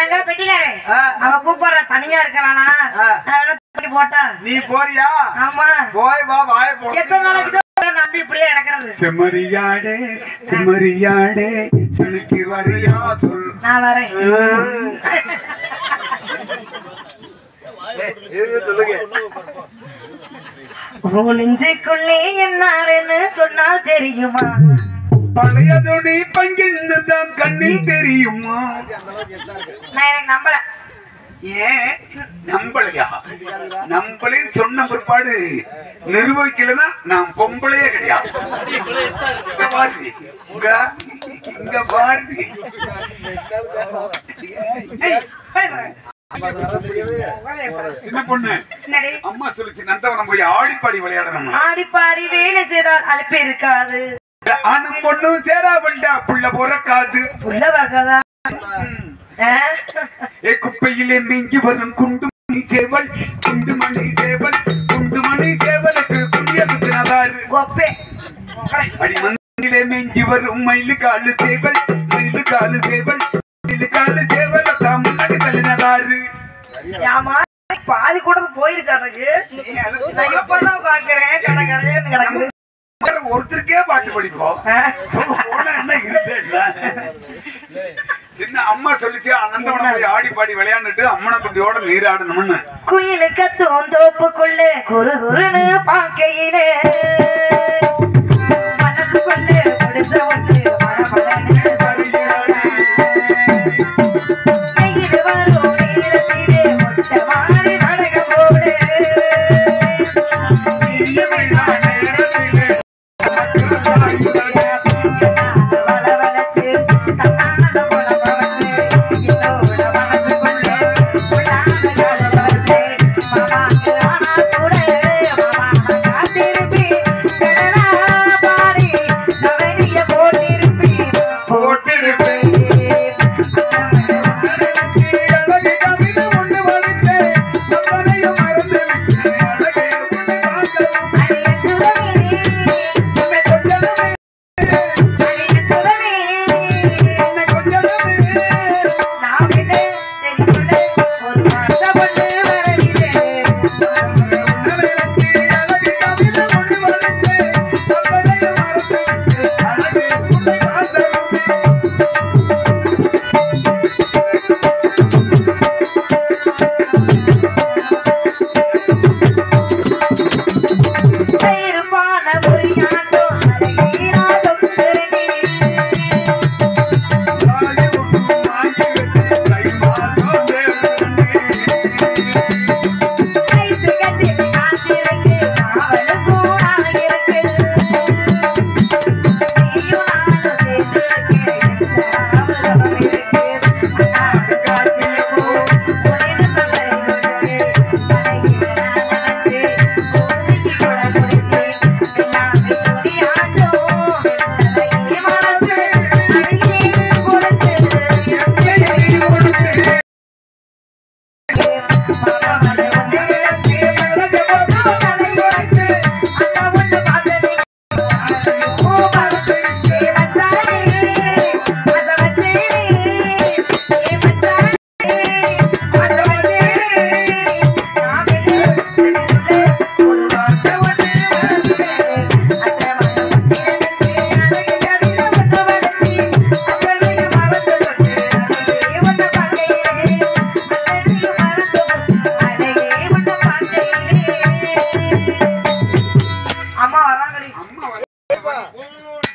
எங்க பெட்டிக்காரே? ஆ. அவ கூப்பிடுற தனியா இருக்கிறானா போட்டா நீ போறியா? ஆமா. போய் வா வாய எத்தனை போடு நாளைக்கு நம்பி இப்படியே கிடக்கிறது. செம்மறியாடே செம்மறியாடே சனுக்கு வரியா சொல். நான் வரேன். சொல்லுங்க. நெஞ்சுக்குள்ளே என்னாருன்னு சொன்னால் தெரியுமா? பழைய துணி பங்கின்னு தான் கண்ணில் தெரியுமா? நான் எனக்கு நம்பல. ஏன்? நம்பளையா நம்பளைன்னு சொன்ன பிற்பாடு நிர்வகிக்கலன்னா நான் பொம்பளையே கிடையாது. இங்க பாரு இங்க இங்க பாரு. சின்ன பொண்ணு. என்னடி? அம்மா சொல்லிச்சு நந்தவனம் போய் ஆடிப்பாடி விளையாடணும் ஆடி பாடி வேலை செய்தால் அலுப்பு இருக்காது. ஆணும் பொண்ணும் சேராவல்டா புள்ள பிறக்காது. புள்ள வகதா ஏ குப்பையிலே மிஞ்சி வரும் குண்டு மணி சேவல் குண்டு மணி சேவல் குண்டு மணி சேவலுக்கு குடியரசு நகாரு கொப்பே. அடி மண்ணிலே மிஞ்சி வரும் மயிலு காலு சேவல் மயிலு காலு சேவல் மயிலு காலு சேவல் தான் முன்னாடி தள்ளினதாரு. பாதி கூட போயிருச்சு எனக்கு நான் இப்பதான் பாக்குறேன் கடை கிடக்குது ஒருத்தருக்கே பாட்டு படிப்போம். சின்ன அம்மா சொல்லிச்சு அனந்தவனம் போய் ஆடி பாடி விளையாண்டுட்டு அம்மனை குட்டியோட நீராடணும்னு. குயிலு கத்தும் தோப்புக்குள்ளே குரு குருன்னு பாக்கையிலே.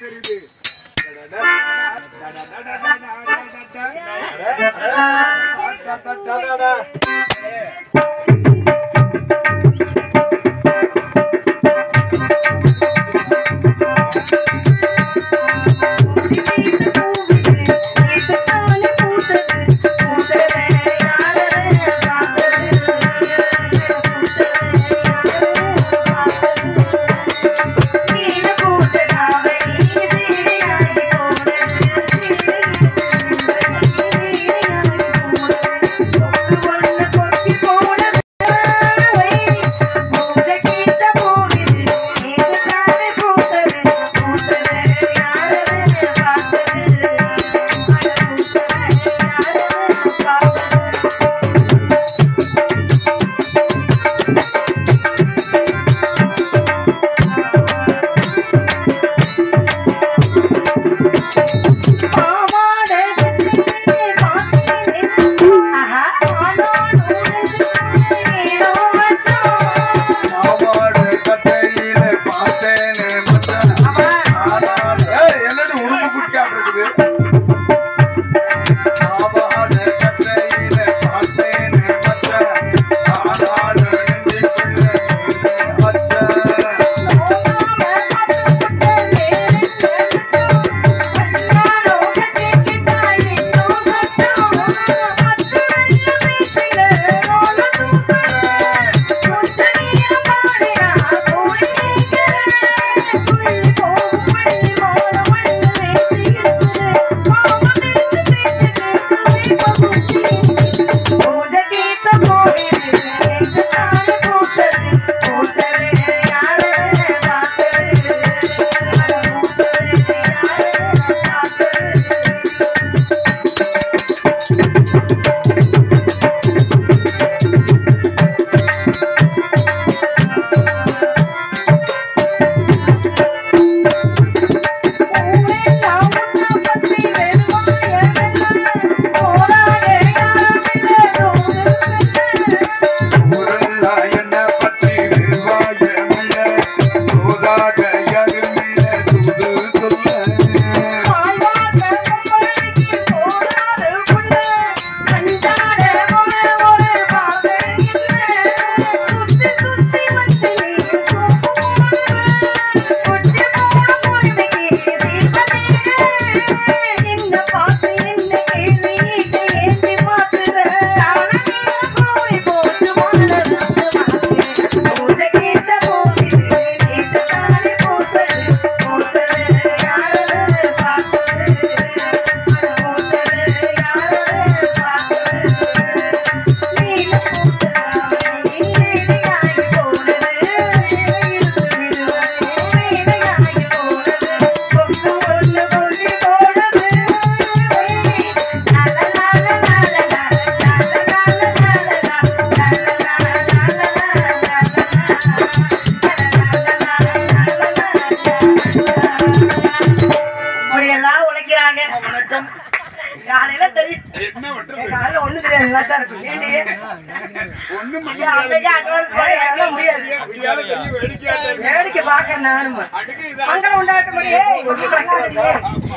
தெரியுது.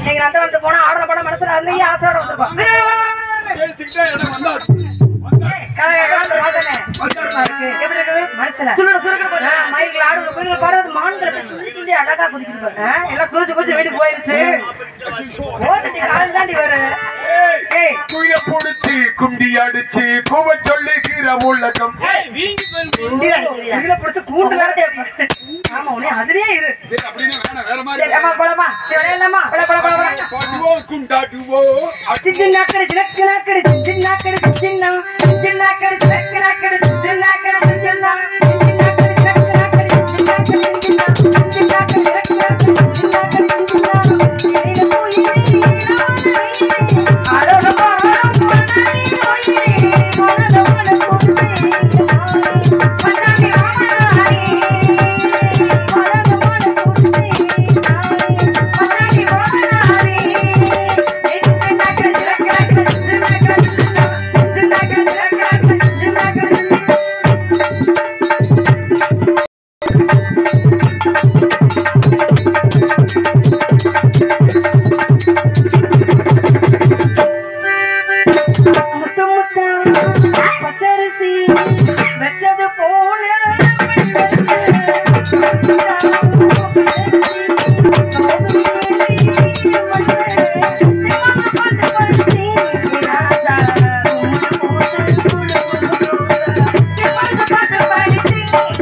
நீங்க அந்த வந்து போனா ஆர்டர் பண்ண மனசுல இருந்தீங்க ஆசையோட வந்துருப்பா பேசிக்கிட்டே இடம் வந்தாச்சு. வந்தாச்சு. எப்படி இருக்குது? மனசுல. சுருட சுருட மைக்ல ஆடுறது குதிரை பாடுறது மான்கிற துள்ளி அழகா ஆ, எல்லாம் குதிச்சு குதிச்சு வீட்டுக்கு போயிருச்சு. ஓட்டுட்டி கால் தாண்டி குயில புடிச்சு குண்டி அடிச்சு கூவ சொல்லுகிற இந்திரா, இதுல பிடிச்ச அதுலயே இரு. சரி அப்படின்னா வேணாம் வேற மாதிரி அம்மா போலாமா? சரி விளையாடலாமா போல போல போல போல பாடுவோம் குண்டாடுவோம் சின்னாக்கடி சின்னக்கடி சின்னாக்கடி சின்ன சின்னாக்கடி சின்னக்கடி சின்னாக்கடி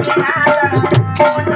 去哪了？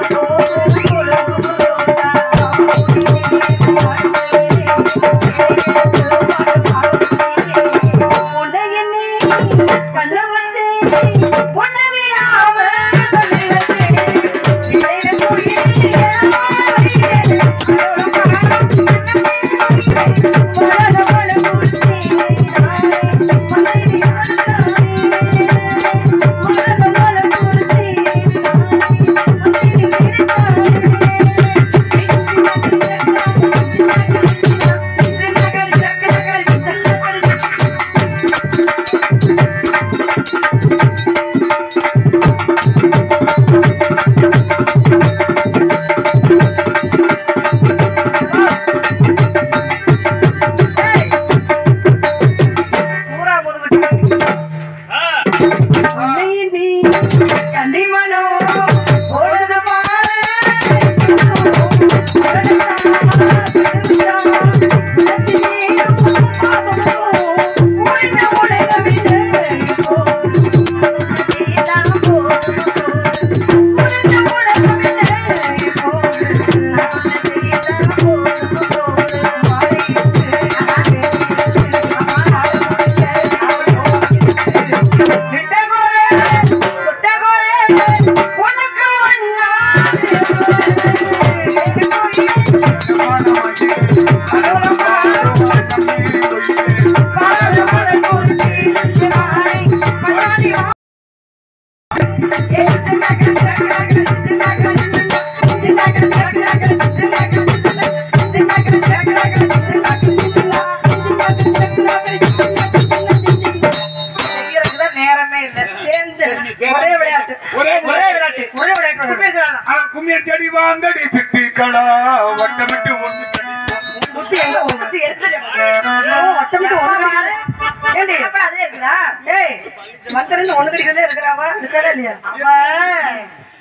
ஒண்ணு கடிக்கிறதே இருக்கிறாவா நிச்சயம் இல்லையா அவ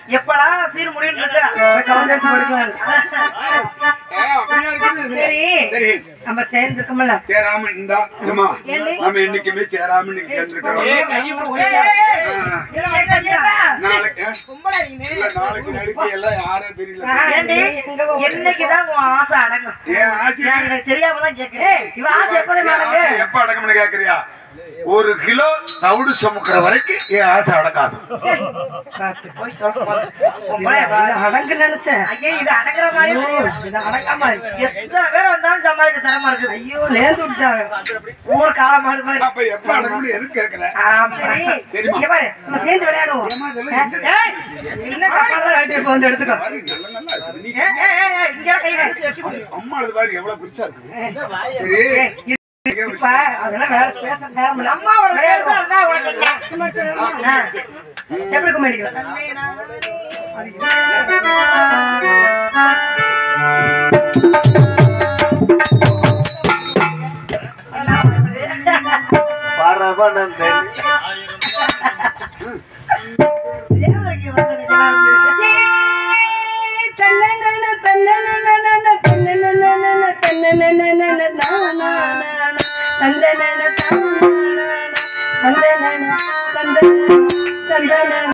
எப்படா சீர் முடியும் சரி சரி நம்ம சேர்ந்துருக்கோம்ல சேராம இருந்தா அம்மா ஏண்டி? நம்ம என்னைக்குமே சேராம சேர்ந்துருக்கோம் நாளைக்கு ஆ? இல்ல, நாளைக்கு நாளைக்கு எல்லாம் யாரும் தெரியல. ஏண்டி? என்னைக்குதான் உன் ஆசை அடங்கும்? ஏன் ஆசை நான் எனக்கு தெரியாம தான் கேட்கிறேன் இவ ஆசை எப்போதும் எப்ப அடக்கம்னு கேக்குறியா? ஒரு கிலோ தவிடு சுமக்கிற வரைக்கும் என் ஆசை அடக்காது அடங்கு நினைச்சேன். ஐயோ இது அடங்குற மாதிரி இது அடங்காம எத்தனை பேர் வந்தாலும் சமாளிக்க தரமா இருக்குது. ஐயோ விட்டாங்க ஊர் மாதிரி அப்ப எப்ப அடக்கம்னு எதுக்கு கேக்குற ஆமா. சரிம்மா. இங்க பாரு, நம்ம சேர்ந்து விளையாடுவோம். ஏம்மா, இதெல்லாம் எங்க? ஏய், இல்ல, கப்பால வந்து எடுத்துக்கோ. இங்க கை. அம்மா அது பாரு எவ்வளவு பெருசா இருக்குது சரி. ஏய், இது- இப்ப அதெல்லாம் வேற பேச நேரம் இல்ல. அம்மாவோட பேசா இருந்தா உனக்கு. எப்படி கும்பிடுகிறேன்? பரவனந்தன் சேவலைக்கு வந்து